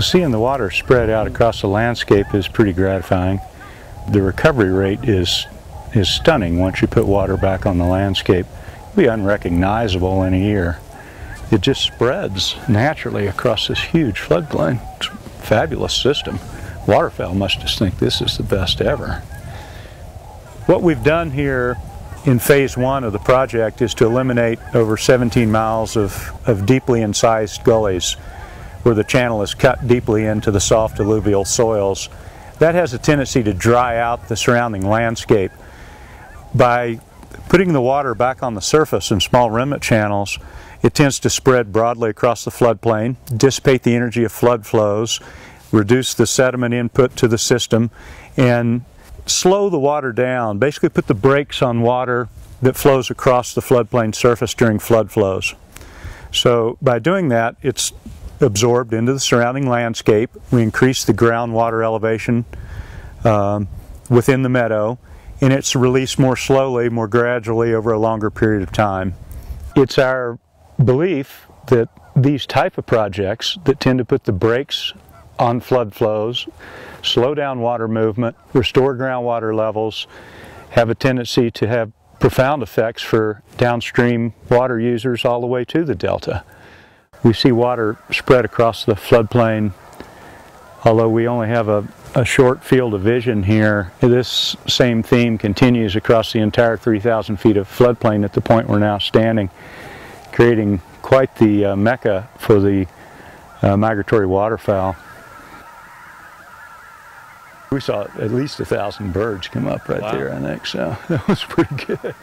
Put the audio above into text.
Seeing the water spread out across the landscape is pretty gratifying. The recovery rate is is stunning once you put water back on the landscape. It'll be unrecognizable in a year. It just spreads naturally across this huge floodplain. Fabulous system. Waterfowl must just think this is the best ever. What we've done here in phase one of the project is to eliminate over 17 miles of, of deeply incised gullies where the channel is cut deeply into the soft alluvial soils. That has a tendency to dry out the surrounding landscape. By putting the water back on the surface in small remnant channels, it tends to spread broadly across the floodplain, dissipate the energy of flood flows, reduce the sediment input to the system, and slow the water down, basically put the brakes on water that flows across the floodplain surface during flood flows. So by doing that, it's absorbed into the surrounding landscape. We increase the groundwater elevation um, within the meadow, and it's released more slowly, more gradually over a longer period of time. It's our belief that these type of projects that tend to put the brakes on flood flows, slow down water movement, restore groundwater levels, have a tendency to have profound effects for downstream water users all the way to the delta. We see water spread across the floodplain, although we only have a, a short field of vision here. This same theme continues across the entire 3,000 feet of floodplain at the point we're now standing, creating quite the uh, mecca for the uh, migratory waterfowl. We saw at least a thousand birds come up right wow. there, I think, so that was pretty good.